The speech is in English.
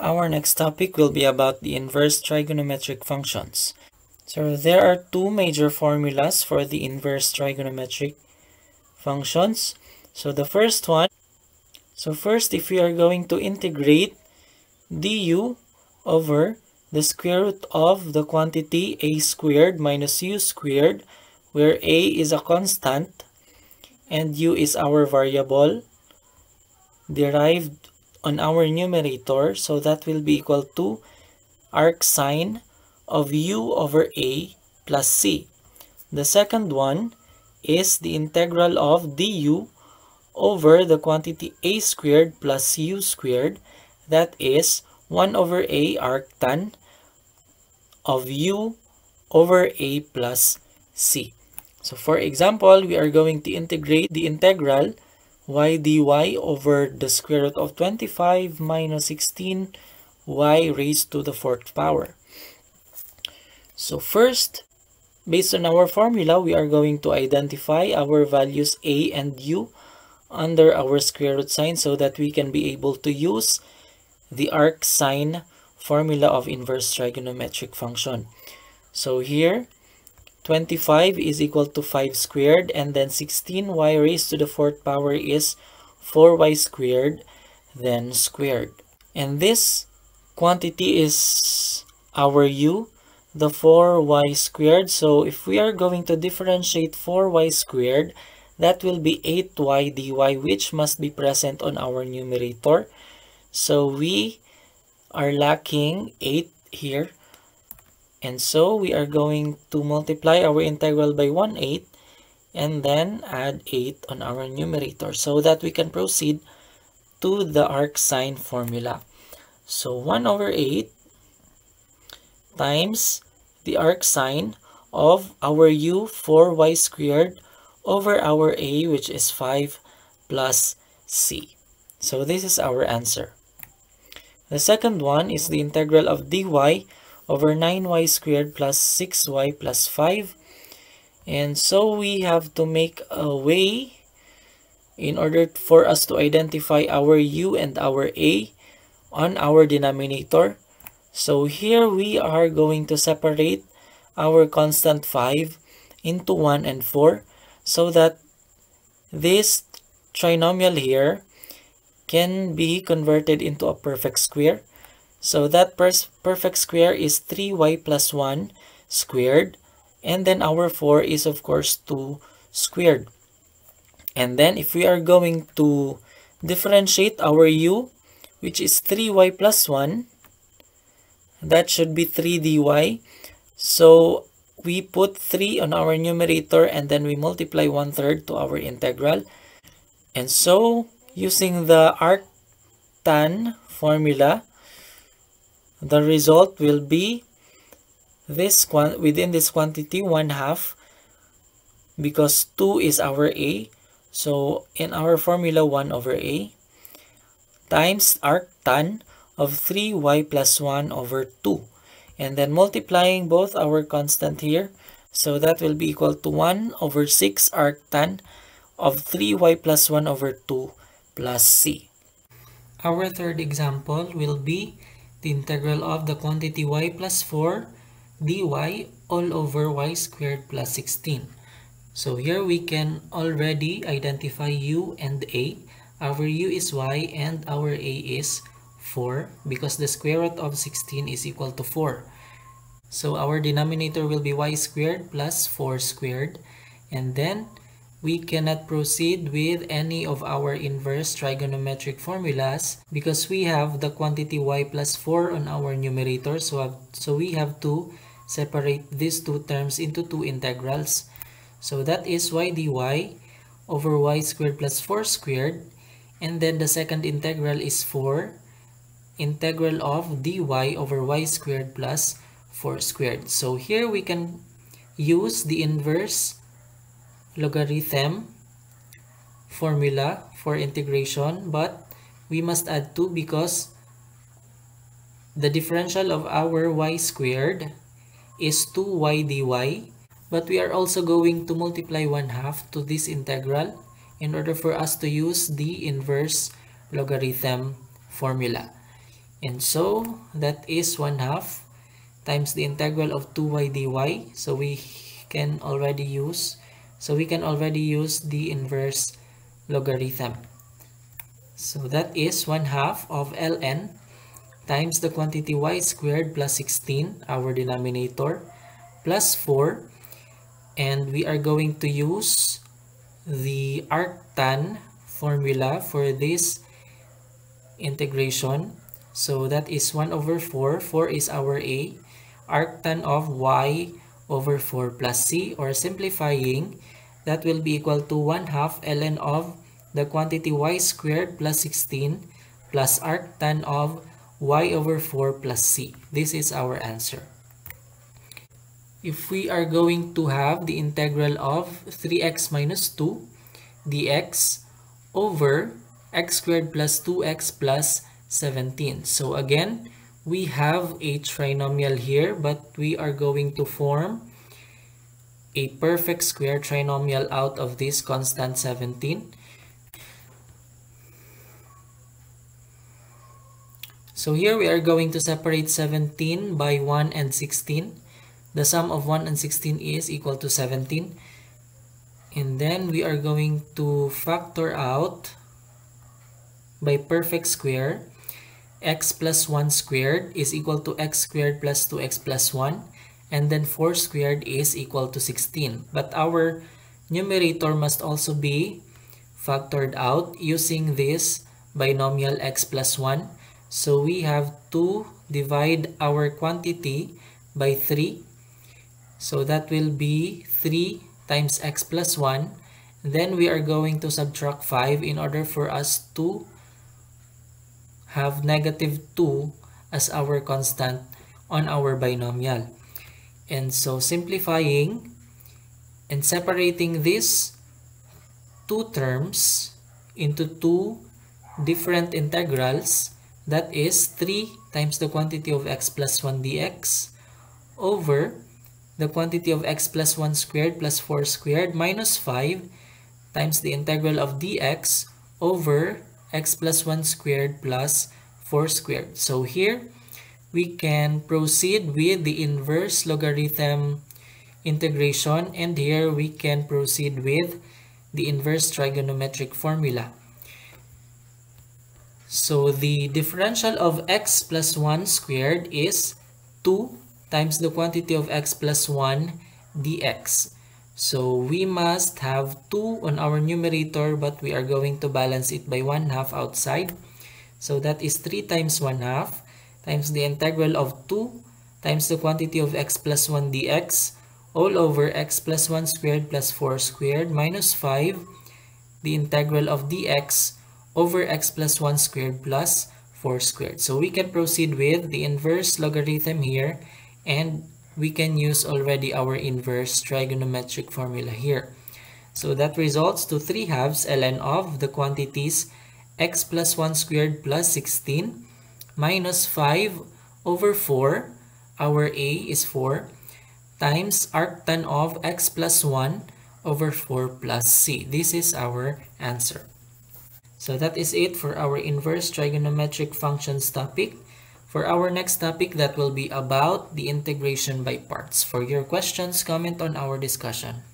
Our next topic will be about the inverse trigonometric functions. So there are two major formulas for the inverse trigonometric functions. So the first one, so first if we are going to integrate du over the square root of the quantity a squared minus u squared where a is a constant and u is our variable derived on our numerator so that will be equal to arc sine of u over a plus c. The second one is the integral of du over the quantity a squared plus u squared that is 1 over a arctan of u over a plus c. So for example, we are going to integrate the integral y dy over the square root of 25 minus 16 y raised to the fourth power. So first, based on our formula, we are going to identify our values a and u under our square root sign so that we can be able to use the arc sine formula of inverse trigonometric function. So here, 25 is equal to 5 squared and then 16y raised to the fourth power is 4y squared then squared. And this quantity is our u, the 4y squared. So if we are going to differentiate 4y squared, that will be 8y dy which must be present on our numerator. So we are lacking 8 here and so we are going to multiply our integral by 1 8 and then add 8 on our numerator so that we can proceed to the arc sine formula. So 1 over 8 times the arc sine of our u 4y squared over our a which is 5 plus c. So this is our answer. The second one is the integral of dy over 9y squared plus 6y plus 5. And so we have to make a way in order for us to identify our u and our a on our denominator. So here we are going to separate our constant 5 into 1 and 4 so that this trinomial here can be converted into a perfect square. So that perfect square is 3y plus 1 squared. And then our 4 is of course 2 squared. And then if we are going to differentiate our u, which is 3y plus 1, that should be 3 dy. So we put 3 on our numerator and then we multiply 1 third to our integral. And so using the arctan formula, the result will be this one within this quantity 1 half because 2 is our a so in our formula 1 over a times arctan of 3y plus 1 over 2 and then multiplying both our constant here so that will be equal to 1 over 6 arctan of 3y plus 1 over 2 plus c. Our third example will be the integral of the quantity y plus 4 dy all over y squared plus 16. So here we can already identify u and a. Our u is y and our a is 4 because the square root of 16 is equal to 4. So our denominator will be y squared plus 4 squared. And then we cannot proceed with any of our inverse trigonometric formulas because we have the quantity y plus 4 on our numerator. So, have, so we have to separate these two terms into two integrals. So that is y dy over y squared plus 4 squared. And then the second integral is 4 integral of dy over y squared plus 4 squared. So here we can use the inverse logarithm formula for integration but we must add 2 because the differential of our y squared is 2y dy but we are also going to multiply 1 half to this integral in order for us to use the inverse logarithm formula. And so that is 1 half times the integral of 2y dy. So we can already use so we can already use the inverse logarithm. So that is 1 half of ln times the quantity y squared plus 16, our denominator, plus 4. And we are going to use the arctan formula for this integration. So that is 1 over 4. 4 is our a. Arctan of y over 4 plus c or simplifying that will be equal to 1 half ln of the quantity y squared plus 16 plus arctan of y over 4 plus c. This is our answer. If we are going to have the integral of 3x minus 2 dx over x squared plus 2x plus 17. So again, we have a trinomial here, but we are going to form a perfect square trinomial out of this constant 17. So here we are going to separate 17 by 1 and 16. The sum of 1 and 16 is equal to 17. And then we are going to factor out by perfect square x plus 1 squared is equal to x squared plus 2x plus 1 and then 4 squared is equal to 16. But our numerator must also be factored out using this binomial x plus 1. So we have to divide our quantity by 3. So that will be 3 times x plus 1. Then we are going to subtract 5 in order for us to have negative 2 as our constant on our binomial. And so simplifying and separating these two terms into two different integrals, that is 3 times the quantity of x plus 1 dx over the quantity of x plus 1 squared plus 4 squared minus 5 times the integral of dx over x plus 1 squared plus 4 squared. So here, we can proceed with the inverse logarithm integration and here we can proceed with the inverse trigonometric formula. So the differential of x plus 1 squared is 2 times the quantity of x plus 1 dx. So we must have 2 on our numerator but we are going to balance it by 1 half outside. So that is 3 times 1 half times the integral of 2 times the quantity of x plus 1 dx all over x plus 1 squared plus 4 squared minus 5 the integral of dx over x plus 1 squared plus 4 squared. So we can proceed with the inverse logarithm here and we can use already our inverse trigonometric formula here. So that results to 3 halves ln of the quantities x plus 1 squared plus 16 minus 5 over 4, our a is 4, times arctan of x plus 1 over 4 plus c. This is our answer. So that is it for our inverse trigonometric functions topic. For our next topic, that will be about the integration by parts. For your questions, comment on our discussion.